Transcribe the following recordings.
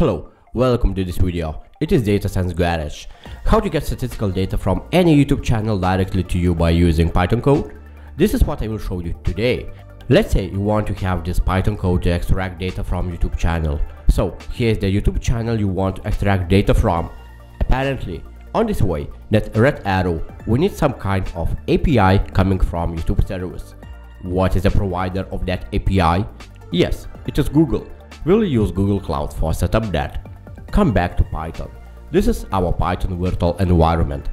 Hello, welcome to this video. It is Data Science Garage. How to get statistical data from any YouTube channel directly to you by using Python code? This is what I will show you today. Let's say you want to have this Python code to extract data from YouTube channel. So here's the YouTube channel you want to extract data from. Apparently, on this way, that red arrow, we need some kind of API coming from YouTube service. What is the provider of that API? Yes, it is Google. We'll use Google Cloud for setup that. Come back to Python. This is our Python virtual environment.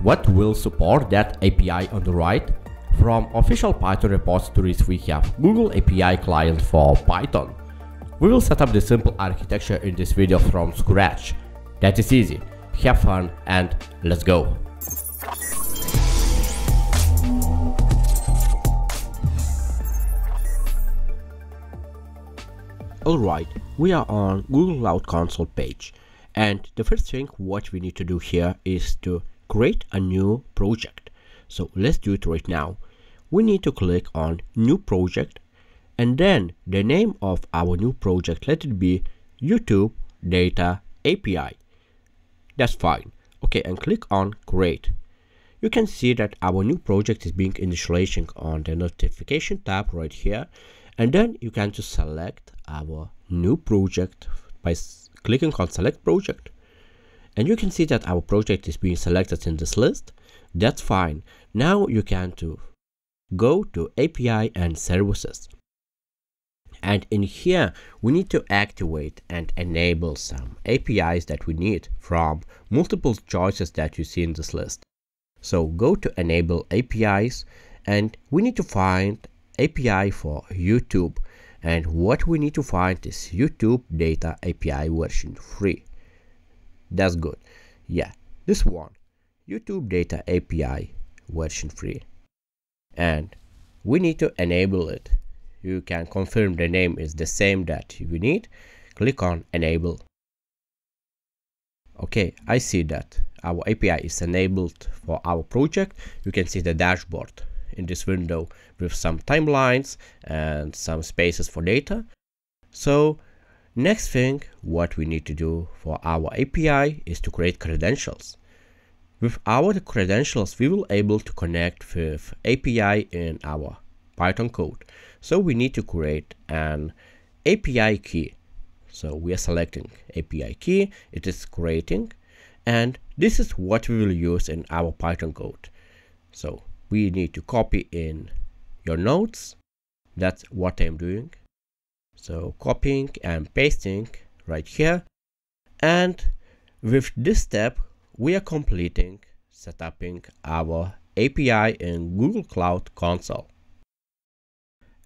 What will support that API on the right? From official Python repositories we have Google API client for Python. We will set up the simple architecture in this video from scratch. That is easy. Have fun and let's go. Alright, we are on Google Cloud Console page and the first thing what we need to do here is to create a new project. So let's do it right now. We need to click on new project and then the name of our new project let it be YouTube Data API. That's fine. Okay, and click on create. You can see that our new project is being initializing on the notification tab right here and then you can just select our new project by clicking on select project. And you can see that our project is being selected in this list. That's fine. Now you can to go to API and services. And in here we need to activate and enable some APIs that we need from multiple choices that you see in this list. So go to enable APIs and we need to find API for YouTube and what we need to find is YouTube data API version 3 that's good. Yeah this one. YouTube data API version 3 and we need to enable it. You can confirm the name is the same that you need. Click on enable. Okay I see that our API is enabled for our project. You can see the dashboard in this window with some timelines and some spaces for data. So next thing what we need to do for our API is to create credentials. With our credentials we will able to connect with API in our Python code. So we need to create an API key. So we are selecting API key, it is creating and this is what we will use in our Python code. So we need to copy in your notes. That's what I'm doing. So copying and pasting right here. And with this step we are completing setting our API in Google Cloud Console.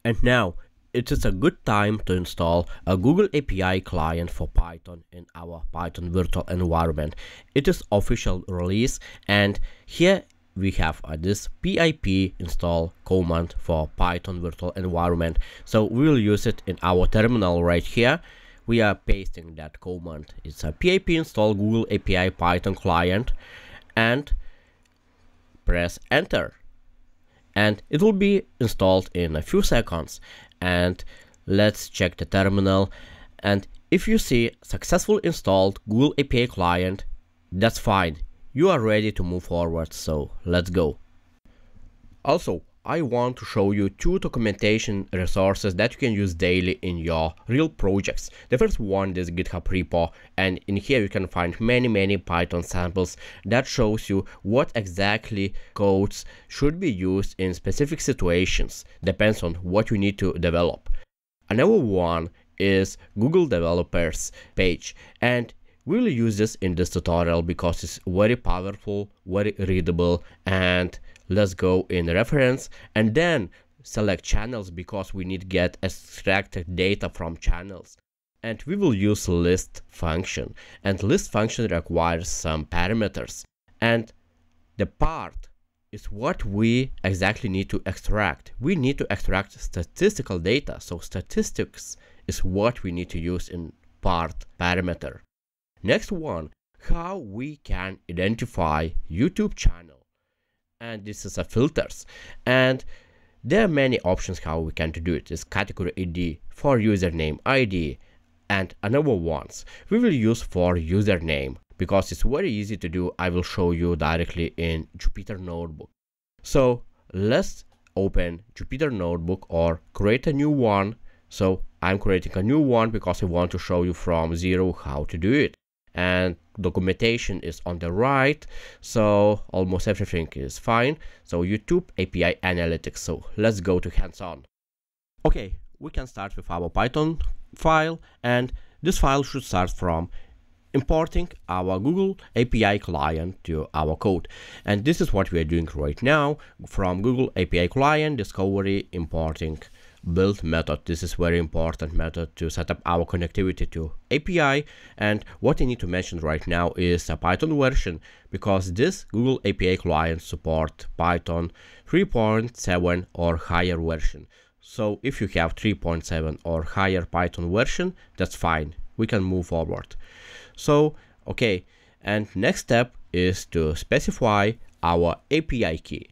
And now it is a good time to install a Google API client for Python in our Python virtual environment. It is official release and here we have uh, this pip install command for python virtual environment. So we will use it in our terminal right here. We are pasting that command. It's a pip install google api python client and press enter. And it will be installed in a few seconds. And let's check the terminal. And if you see successful installed google api client that's fine you are ready to move forward, so let's go. Also, I want to show you two documentation resources that you can use daily in your real projects. The first one is GitHub repo and in here you can find many many Python samples that shows you what exactly codes should be used in specific situations, depends on what you need to develop. Another one is Google developers page and We'll use this in this tutorial because it's very powerful, very readable and let's go in reference and then select channels because we need to get extracted data from channels. And we will use list function. And list function requires some parameters. And the part is what we exactly need to extract. We need to extract statistical data. So statistics is what we need to use in part parameter Next one, how we can identify YouTube channel. And this is a filters. And there are many options how we can do it. This category ID for username ID, and another ones we will use for username because it's very easy to do I will show you directly in Jupyter Notebook so let's open Jupyter Notebook or create a new one so I'm creating a new one because I want to show you from zero how to do it and documentation is on the right so almost everything is fine. So youtube api analytics so let's go to hands-on. Okay we can start with our python file and this file should start from importing our Google API client to our code. And this is what we are doing right now. From Google API client discovery importing build method. This is very important method to set up our connectivity to API. And what I need to mention right now is a Python version because this Google API client support Python 3.7 or higher version. So if you have 3.7 or higher Python version, that's fine. We can move forward. So, okay. And next step is to specify our API key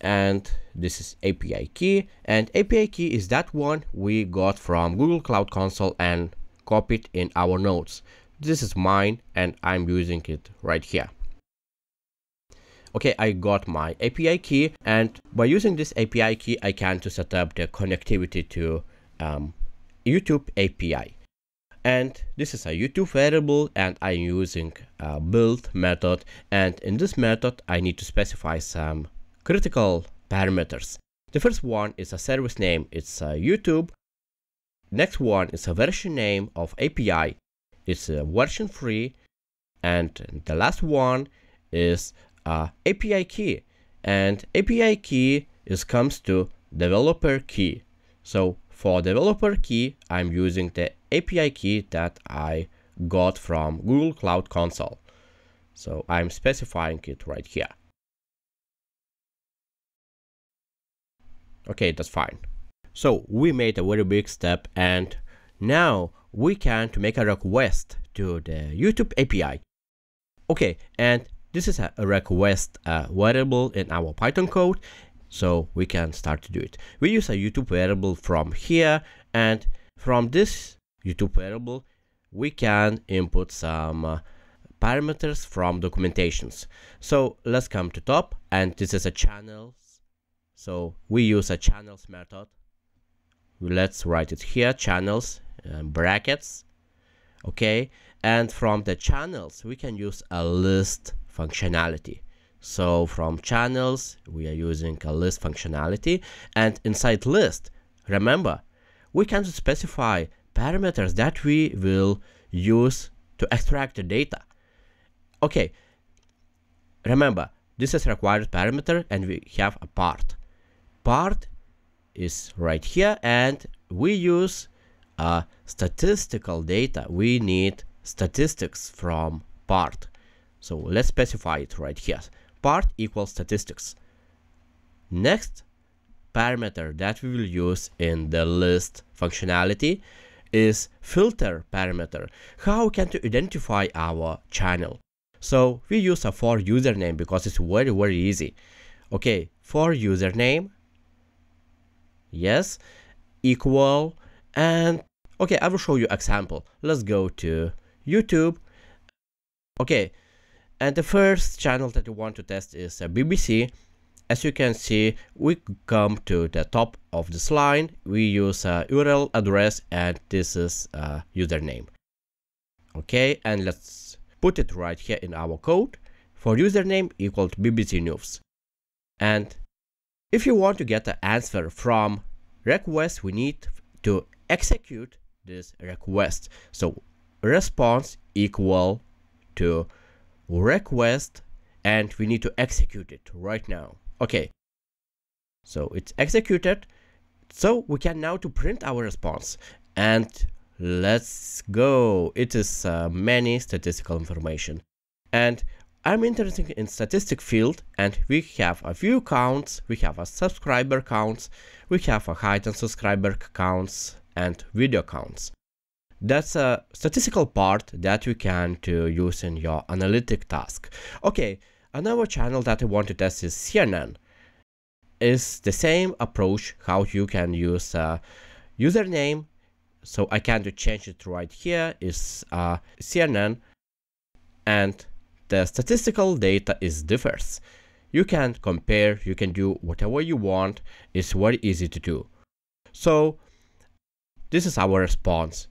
and this is API key and API key is that one we got from Google Cloud Console and copied in our notes. This is mine and I'm using it right here. Okay, I got my API key and by using this API key, I can to set up the connectivity to um, YouTube API. And this is a YouTube variable and I'm using a build method. And in this method, I need to specify some critical parameters. The first one is a service name, it's a YouTube. Next one is a version name of API, it's a version free. And the last one is a API key. And API key is comes to developer key. So for developer key, I'm using the API key that I got from Google Cloud Console. So I'm specifying it right here. Okay, that's fine. So we made a very big step and now we can to make a request to the YouTube API. Okay, and this is a request uh, variable in our Python code, so we can start to do it. We use a YouTube variable from here, and from this YouTube variable, we can input some uh, parameters from documentations. So let's come to top, and this is a channel so we use a channels method. Let's write it here, channels, uh, brackets. Okay, and from the channels, we can use a list functionality. So from channels, we are using a list functionality. And inside list, remember, we can specify parameters that we will use to extract the data. Okay, remember, this is required parameter and we have a part part is right here and we use uh, statistical data. We need statistics from part. So let's specify it right here. Part equals statistics. Next parameter that we will use in the list functionality is filter parameter. How can to identify our channel? So we use a for username because it's very very easy. Okay for username yes equal and okay i will show you example. Let's go to youtube. Okay and the first channel that we want to test is bbc as you can see we come to the top of this line. We use a url address and this is a username. Okay and let's put it right here in our code. For username equal to bbc news. And if you want to get the answer from request, we need to execute this request. So response equal to request and we need to execute it right now. Okay. So it's executed. So we can now to print our response and let's go. It is uh, many statistical information and I'm interested in statistic field and we have a view counts, we have a subscriber counts, we have a hidden subscriber counts and video counts. That's a statistical part that you can to use in your analytic task. Okay, another channel that I want to test is CNN. Is the same approach how you can use a username so I can change it right here is uh, CNN and the statistical data is differs. You can compare, you can do whatever you want. It's very easy to do. So this is our response.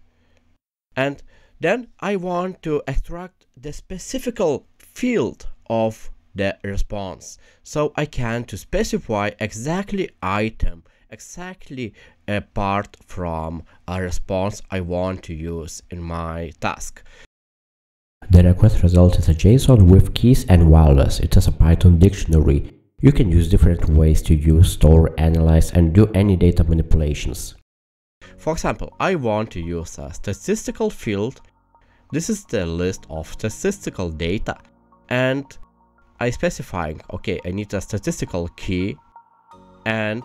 And then I want to extract the specific field of the response. So I can to specify exactly item, exactly a part from a response I want to use in my task. The request result is a JSON with keys and values. It is a Python dictionary. You can use different ways to use, store, analyze and do any data manipulations. For example, I want to use a statistical field. This is the list of statistical data and I specifying, okay, I need a statistical key and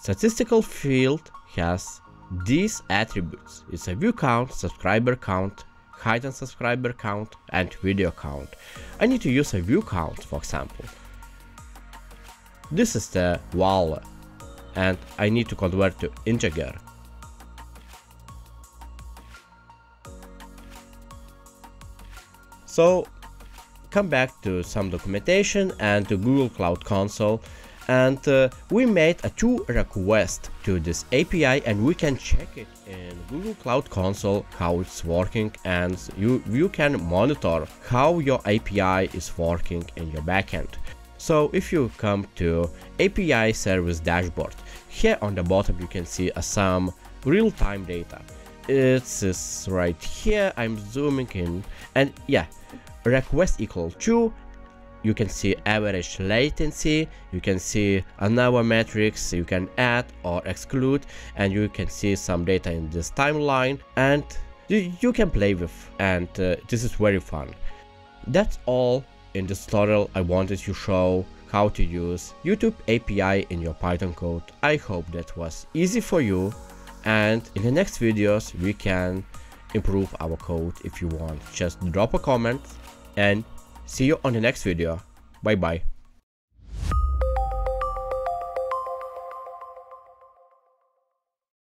statistical field has these attributes. It's a view count, subscriber count, hidden subscriber count and video count. I need to use a view count for example. This is the value and I need to convert to integer. So come back to some documentation and to Google Cloud Console and uh, we made a two request to this API and we can check it in Google Cloud Console how it's working and you, you can monitor how your API is working in your backend. So if you come to API service dashboard, here on the bottom you can see uh, some real-time data. It's right here, I'm zooming in and yeah, request equal to you can see average latency you can see another metrics you can add or exclude and you can see some data in this timeline and you can play with and uh, this is very fun. That's all in this tutorial. I wanted to show how to use youtube api in your python code. I hope that was easy for you and in the next videos we can improve our code if you want. Just drop a comment and See you on the next video. Bye bye.